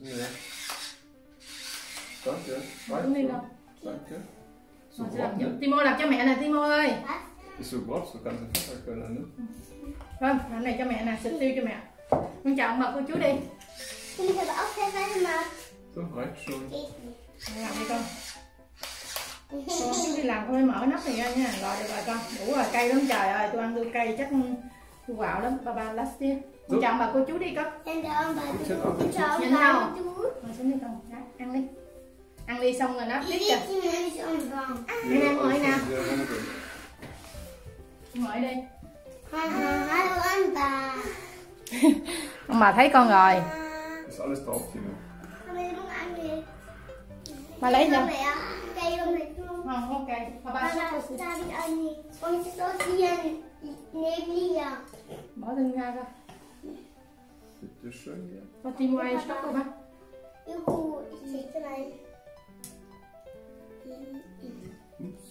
bisschen mehr. Danke. Đi so? Danke. So làm giúp? Timo làm cho mẹ nè Timo ơi Ist so grob, so ganze Pfefferkörner, ne? Vâng, làm này cho mẹ nè, xịt tiêu cho mẹ Con chào ông bà cô chú đi Ich habe auch Pfeffer gemacht. So, reicht schon. Ich Mẹ làm đi con Con chú đi làm con phải mở nắp này ra nha Rồi được rồi con, đủ rồi, cay lắm trời ơi Tôi ăn tôi cay chắc tôi quạo lắm Ba ba last đi Con chào ông bà cô chú đi con Dann da bei Guten du. Appetit. Ciao, Genau. bei du. Ngồi xuống đi con, Đó, ăn đi Ăn đi xong rồi nắp tiếp kìa. Anh em ngồi sehr hungrig. Ngồi đi Haha, hallo Anba. Ông bà thấy con rồi ange... Bà lấy cây này không? Không, ok Bà ba Aber sắp ich eine. Und es ist auch hier neben mir. Bỏ lên ra coi Bitte schön, ja. Ai stop không ba Juhu, ich dir mal. Ups.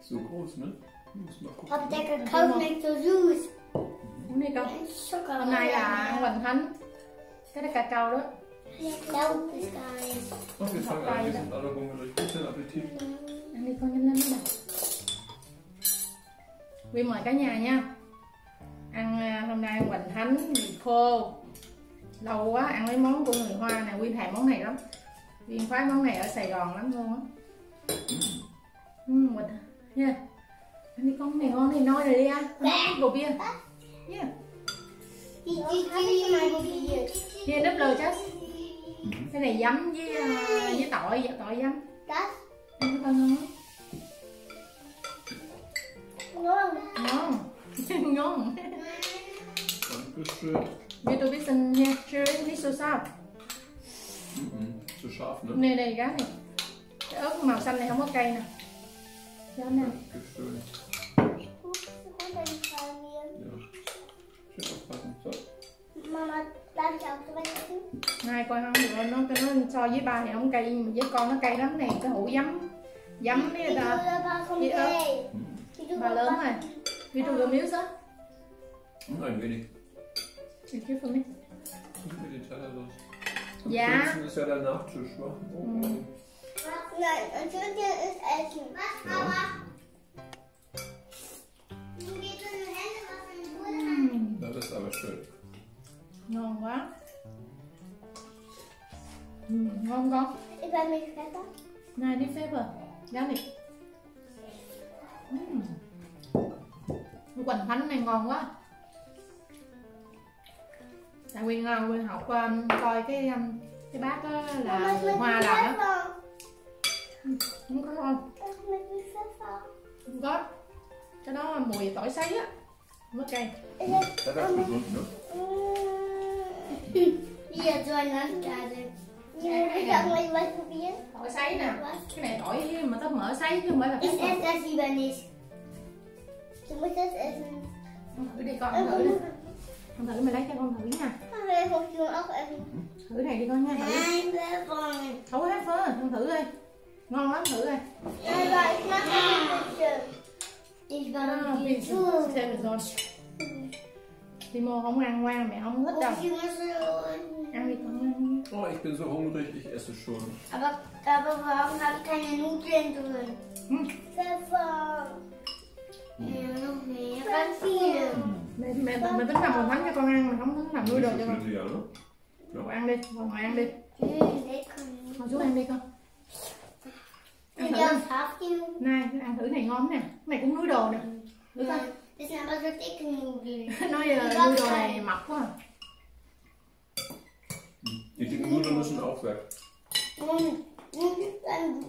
So groß, ne? Muss mal gucken. Hab der gekauft mit so süß. Con Ein Zucker. Hôm nay là Hoành Thánh Cái đó cacao đó Ich glaube es gar nicht. Und wir fangen an, wir sind alle hungrig. Guten Appetit. Ăn đi con nhanh lên đó bà Quy mời cả nhà nha hôm nay Hoành Thánh mì khô. Lâu quá ăn mấy món của người Hoa nè Quy thèm món này lắm. Viên khoái món này ở Sài Gòn lắm luôn á Uhm, Hoành Yeah Ăn đi con này ngon thì nói rồi đi ăn Ăn đồ bia. Yeah probiert. Here núp lơ chắc. Cái này giấm với à, với tỏi tỏi giấm. Das? Ăn cái con ngon. Ngon. ngon ngon Dankeschön. như tôi biết xin nha chưa biết số sao Mhm. Zu scharf, ne? này này cái này cái ớt màu xanh này không có cây nè cho nè. Ja. Schön. So. Mama, so weit essen? hai coi không được nó cái nó so với ba thì không nhưng mà với con nó cây lắm này cái hũ giấm giấm với ta komplett. Die Dose bà lớn rồi ví dụ miếu á Hm, Ein wenig. Thì chứ không biết Gib mir den Teller los. Zum Ja. Prinzen ist ja der Nachtisch, wa? Oh, oh. Nein, und schon dir ist Essen. Was, Mama? Du gehst in den Hände was in den Boden an. Das ist aber schön. ngon quá ừ, ngon con Ich war mit Pfeffer. này đi phép rồi giá này uhm. Hoành Thánh này ngon quá tại Quyên uh, Quyên học um, coi cái um, cái bát đó là Mama, Hoa làm á. không? Có không? Không có. Cái đó mùi tỏi sấy á. Mất cây. Ja, ich hab mal was probiert. tỏi sấy nè. Cái này tỏi mà tóc mỡ sấy chứ không phải là essen. con thử đi con thử đi con thử mày lấy cho con thử nha thử này đi con nha thử thấu hết phơ con thử đi ngon lắm thử đi. Ich À, Timo không ăn ngoan mẹ không thích đâu ăn đi con ăn Oh, ich bin so hungrig, ich esse schon. Aber, aber warum habe ich keine Nudeln drin? Hm. Pfeffer. Ja, noch mehr. Ganz viel. Mẹ mẹ mẹ tính làm một bánh cho con ăn mà không tính làm nuôi đồ cho con? Con ăn đi con ngồi ăn đi con xuống ăn đi con ăn thử này ăn thử này ngon nè cái này cũng núi đồ nè Nudeln. nói là nuôi đồ này mập quá à. Die dicken Nudeln müssen auch weg.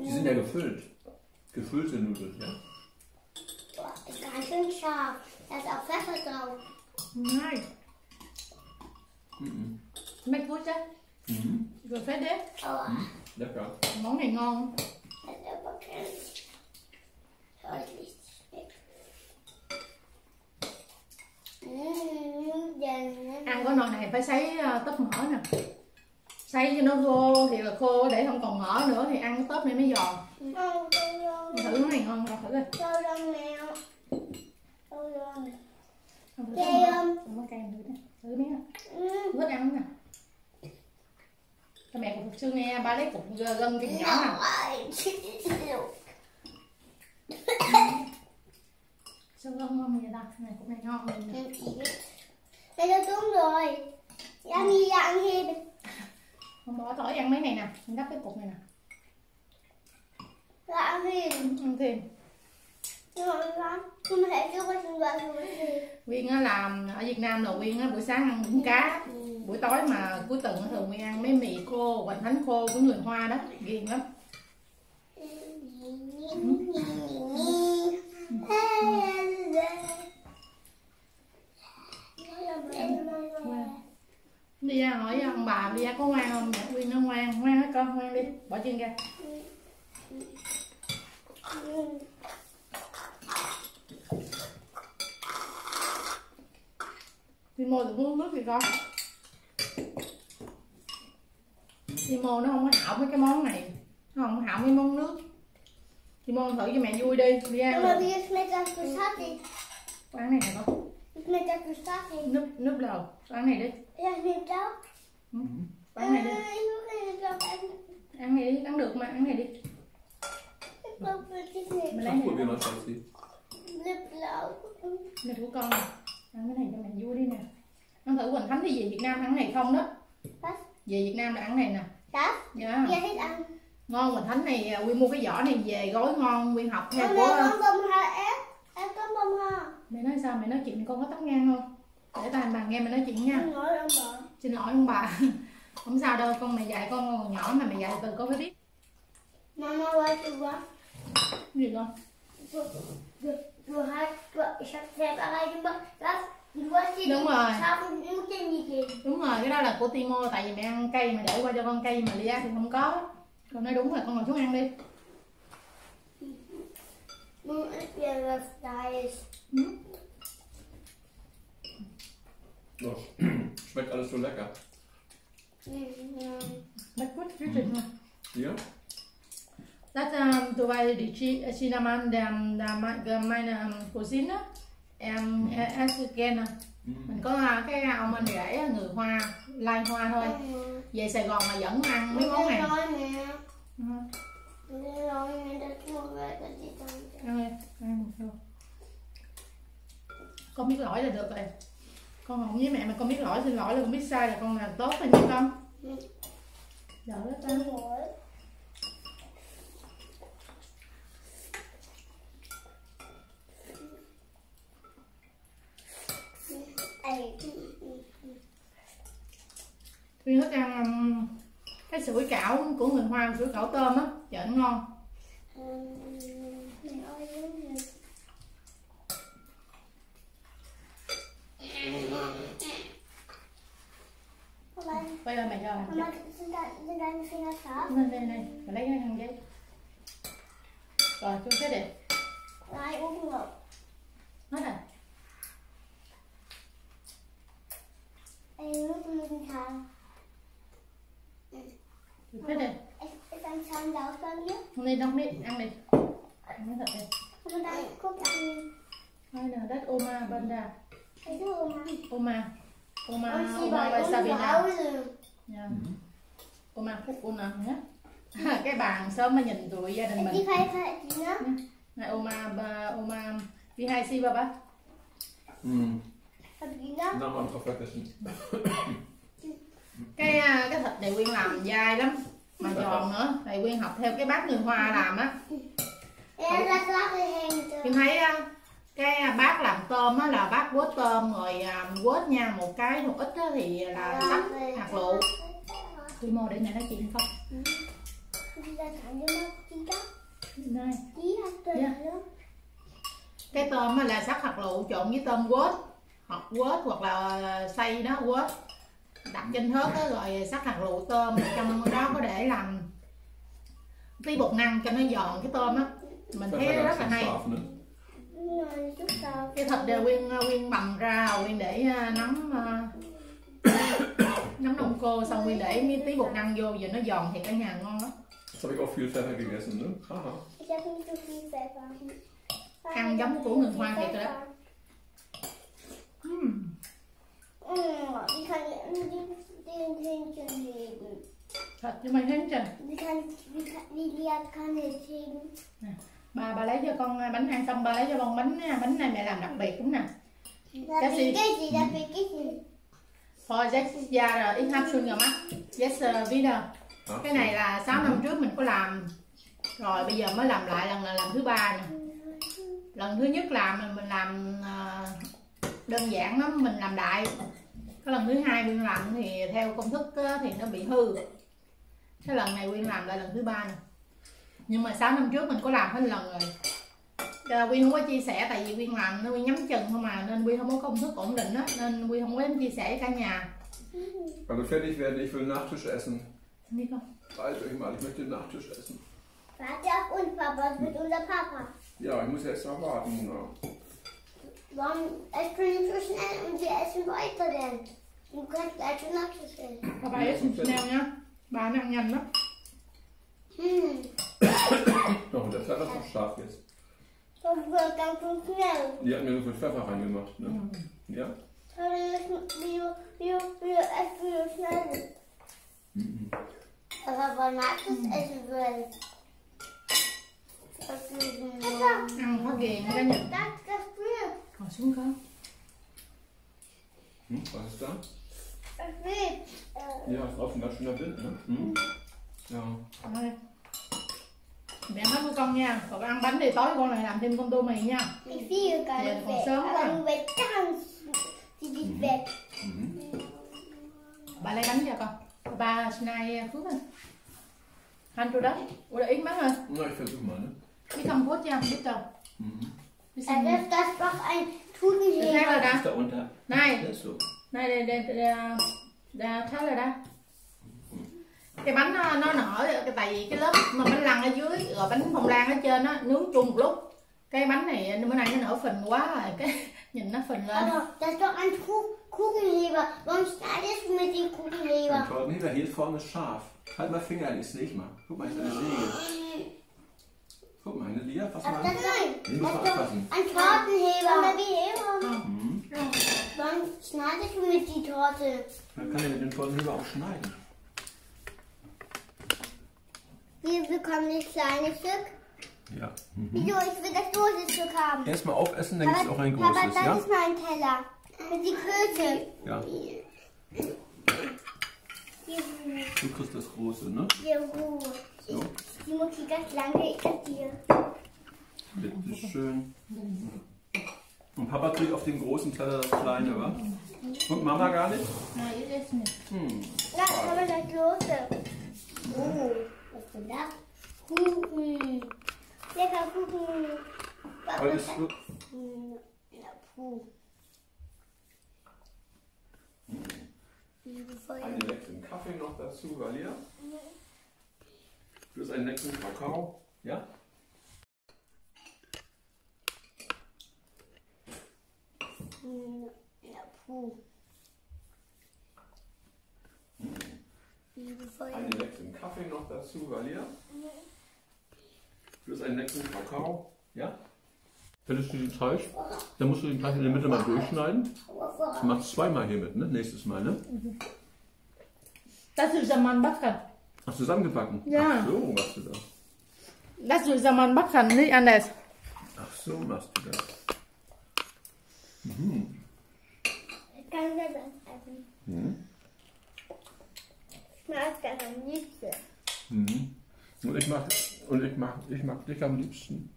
Die sind ja gefüllt. Gefüllte Nudeln, ja? boah, ganz schön scharf. Da ist auch Pfeffer drauf. này Mhm. mấy phút chứ Mhm. phết đấy Aua, Lecker. món này ngon das ist aber deutlich schmeckt. Dann, ăn có nồi này phải sấy uh, tớp mỡ nè sấy cho nó khô thì là khô để không còn mỡ nữa thì ăn cái tớp này mới giòn thử món này ngon thử đi Sâu lông mèo. Sâu lông. con thử Cay không? không có cay thử đi thử miếng nè Ừ. thích ăn nè cho mẹ cục xương nè ba lấy cục gân chừng nhỏ xương gân ngon vậy ta này cục này ngon hơn nè. Đây là đúng rồi. Ăn đi, ăn đi. không bỏ tỏi ăn mấy này nè mình đắp cái cục này nè Là ăn đi. ăn thêm Quyên á làm ở Việt Nam là Quyên á buổi sáng ăn bún cá. Buổi tối mà cuối tuần thường Quyên ăn mấy mì khô hoành thánh khô của người Hoa đó ghiền lắm. Đi ra hỏi ông bà đi ra có ngoan không? Mẹ Quyên nó ngoan ngoan hết con ngoan đi bỏ chân ra Timo được uống nước gì con Timo nó không có hảo mấy cái món này. Nó không hảo mấy món nước. Timo thử cho mẹ vui đi đi ăn quán này nè con? Núp núp đầu quán này đi. Nehme das. quán này đi. Essen. ăn. Này đi ăn được mà ăn này đi. Mẹ. Lấy này Schatzi. Lipblau. mẹ của con nè ăn cái này cho mẹ vui đi nè ăn thử Quỳnh Thánh thì về Việt Nam ăn này không đó Was? về Việt Nam là ăn này nè Das? dạ Ja, hết ăn. ngon Quỳnh Thánh này à, Quyên mua cái vỏ này về gói ngon Quyên học theo của con bông hoa ép. Em con bông hoa. mẹ nói sao mẹ nói chuyện con có tóc ngang không để ta bà nghe mẹ nói chuyện nha Anh nói ông bảo. xin lỗi ông bà không sao đâu con mẹ dạy con còn nhỏ mà mẹ dạy từ con phải biết Mama, du was? Cái gì con Du, du, du hast, du, ich hab selber reingemacht. Das, du hast hier Đúng die rồi. đúng rồi cái đó là của Timo tại vì mẹ ăn cây mà để qua cho con cây mà Lia thì không có con nói đúng rồi con ngồi xuống ăn đi. Oh, schmeckt alles so lecker. Mhm. bách quýt rất trình thôi Hier? Das um, du weil die Chi- Chinamann der, der me- meine um, Cousine em es gerne mình có à, cái anh rể á, người Hoa Lai Hoa thôi. Mhm. về Sài Gòn mà vẫn ăn mấy món này. Ừ. Con biết lỗi là được rồi. Con không với mẹ mà con biết lỗi xin lỗi là con biết sai là con làm tốt rồi nha con Ừ. đỡ đó ta Tuyên thích ăn um, cái sủi cảo của người Hoa sủi cảo tôm á chợ nó ngon. Bây giờ mẹ cho làm Mama, Finger scharf? đây đây đây mẹ lấy cái khăn giấy rồi tôi sẽ đẹp Nein, oben noch. hết rồi Sẽ đẹp Ist, ist ein Zahn laut bei mir? không đi đi ăn đi ăn nó thật đẹp Und dann guck an. hai là đất Oma Banda du, Oma. Oma Oma Oma zu Sabina. Dạ. Oma Phúc Ona nhé cái bàn sớm mà nhìn tụi gia đình mình ne? này Oma ba, Oma Vi hai si ba ba Mm. Sabrina? Namen einfach vergessen. cái à, cái thịt này Quyên làm dai lắm. Mà giòn nữa. Tại Quyên học theo cái bác người Hoa làm á. Quyên thấy á, cái bác làm tôm á là bác quết tôm rồi à, quết nha một cái một ít á thì là sắc hạt lựu Quy mô để mẹ nói chuyện không? Ja. ja. cái tôm á là sắc hạt lựu trộn với tôm quết hoặc quết hoặc là xay đó quết đặt trên thớt đó rồi sắc hạt lựu tôm rồi trong đó có để làm tí bột năng cho nó giòn cái tôm á mình thấy rất là hay cái thịt đều quyên quyên bằm ra rồi quyên để à, nấm à, nấm đông cô xong quyên để miếng tí bột năng vô giờ nó giòn thì cả nhà ngon lắm Jetzt habe ich auch viel Pfeffer gegessen, ne? Haha. Ich habe nicht so viel Pfeffer. Ăn giống của người Hoa thiệt rồi đó. Pfeffer. Thật cho mày es singen? Bà bà lấy cho con bánh ăn xong bà lấy cho con bánh bánh này mẹ làm đặc biệt đúng nè. Da Das ist- vergiss ich, da vergiss ich. For sechs Jahre ich habe schon gemacht. Yes uh, wieder. Ach Cái này là 6 năm trước mình có làm. Rồi bây giờ mới làm lại lần là lần thứ ba nè. Lần thứ nhất làm là mình làm ờ, đơn giản lắm, mình làm đại. Cái lần thứ hai Quyên làm thì theo công thức á, thì nó bị hư. Cái lần này Quyên làm lại lần thứ ba nè. Nhưng mà 6 năm trước mình có làm hết lần rồi. Giờ Quyên không có chia sẻ tại vì Quyên làm nó Quyên nhắm chừng không mà nên Quyên không có công thức ổn định á nên Quyên không có dám chia sẻ với cả nhà. Also fertig werden, ich will Nachtisch essen. Không? Beeilt euch mal, ich möchte Nachtisch essen. Warte auf uns, Papa, mit unser Papa? Ja, ich muss jetzt mal warten. Ja. Warum essen wir nicht so schnell und wir essen weiter denn? Du kannst gleich schon abzustellen. Bà bà ép sneo nhá. Bà nó ăn nhanh lắm. Hm, Oh, und der Pfeffer ist noch scharf jetzt. das wird ganz schön schnell. Die hat mir so viel Pfeffer reingemacht. Ne? Ja? Aber wir müssen, wir, wir, wir essen so schnell. Mhm. Aber wann Nachos essen will. Das ist ein Ăn khó ghiền cái nhật. Das, das will. Ngồi xuống con. Hm, was ist da? Das will. Äh, Ja, ist draußen ganz schöner Wind, ne? Hm? Ja. Mẹ hết với con nha. Còn ăn bánh thì tối con lại làm thêm con tô mì nha. Ich Ja, nicht du kommst weg. selber. Aber du wirst ganz, die geht weg. Mhm. Bà lấy bánh cho con. Bà snai phước ơi. Hành rồi đó. Ít mắt rồi. Na, ich versuch mal, ne? Không phốt nha. Biết Biết Er ist das doch ein rồi Tugendheber. đó. Ist da unter? Này. Der ist so. Đây đây đây. Đã thấy rồi đó. Cái bánh nó, nó nở tại vì cái lớp mà bánh lăng ở dưới rồi bánh phong lan ở trên á nướng chung một lúc cái bánh này bữa nay nó nở phình quá rồi cái nhìn nó phình lên Aber das ist doch ein Ku- Kuchenheber. Warum schneidest du mit dem Kuchenheber? Ein Tortenheber, hier vorne ist scharf. Halt mal Finger in die Snake mal. Guck mal, ist eine Säge. Guck mal, eine Lia, was Das mal. ist nein. Nee, muss aufpassen. ein Tortenheber. Aber wie immer. Mhm. Wann schneidest du mit die Torte? Man kann ja mit dem Tortenheber auch schneiden. Wir bekommen das kleine Stück. Ja. Mhm. Wieso? Ich will das große Stück haben. Erstmal aufessen, dann gibt es auch ein Papa, großes, das ja? ist mein Teller. Mit die Klöße. Ja. Du kriegst das große, ne? hier Ruhe. So, Die Mutti ganz lange, ich das hier. bitteschön. Und Papa kriegt auf den großen Teller das kleine, wa? Und Mama gar nicht? Này, ít ít nè. Hm. Ja, aber das große. Oh, was ist denn das? Kuchen. Lecker Kuchen. Aber das wird Ja, puh. Einen leckeren Kaffee noch dazu, Valia. Du hast einen leckeren Kakao, ja? Ja, puh. Einen leckeren Kaffee noch dazu, Valia. Hast einen leckeren Kakao, ja? Hättest du den Teig, dann musst du den gleich in der Mitte mal durchschneiden. Du machst zweimal hier mit, ne? Nächstes Mal, ne? Das ist Zaman Backen. Ach, zusammengebacken? Ja. Ach so, machst du das. Das ist Zaman Backen, nicht anders. Ach so, machst du das. Mhm. Ich kann das essen. Mhm. Ich mag das am liebsten. Mhm. Und ich mag, und ich mag, ich mag dich am liebsten.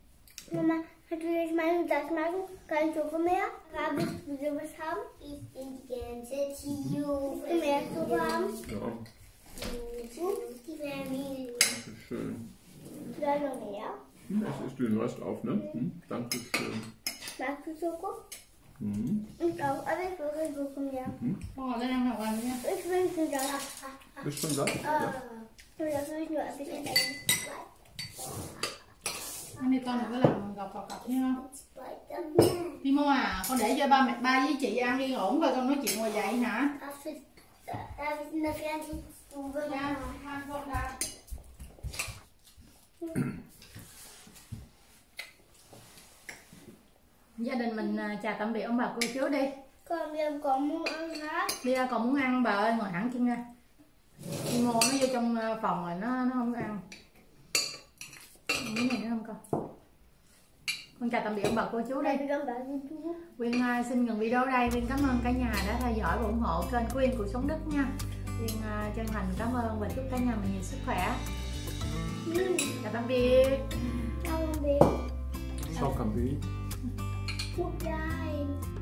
Mama, kannst du jetzt mal das machen? Kein Schoko mehr? Habe ich sowas haben? Ich intelligente Tio. Mehr Schoko haben? Ja, Die danke schön. Ja, noch mehr. Hm, Das isst du den Rest auf, ne? Hm, danke schön. Magst du Schoko? Mhm. Ich auch, aber ich will Schoko mehr. Nha. Ich will schon das. Bist schon satt? Ja. Nur das will ich nur ein bisschen essen. Đi con đừng có làm gọt gọt gọt nha. Timo à, con để cho ba mẹ ba với chị ăn yên ổn thôi con nói chuyện ngoài vậy hả? gia đình mình à, chào tạm biệt ông bà cô chú đi. Con đi còn muốn ăn hả? Đi còn muốn ăn bà ơi ngồi hẳn chân ra. Mua nó vô trong à, phòng rồi nó nó không ăn. Miếng này nữa không con? Con chào tạm biệt ông bà cô chú đi. quyên à, xin ngừng video đây. Quyên cảm ơn cả nhà đã theo dõi và ủng hộ kênh của quyên cuộc sống đức nha. Xin à, chân thành cảm ơn và chúc cả nhà mình nhiều sức khỏe. Ừ. Chào tạm biệt. Chào tạm biệt. Chào tạm biệt Good night